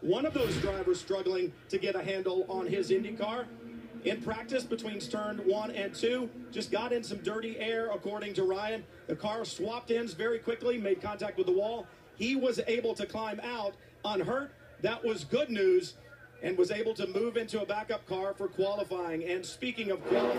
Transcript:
One of those drivers struggling to get a handle on his Indy car. In practice between turn one and two, just got in some dirty air, according to Ryan. The car swapped ends very quickly, made contact with the wall. He was able to climb out unhurt. That was good news and was able to move into a backup car for qualifying. And speaking of qualifying,